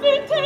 Bitte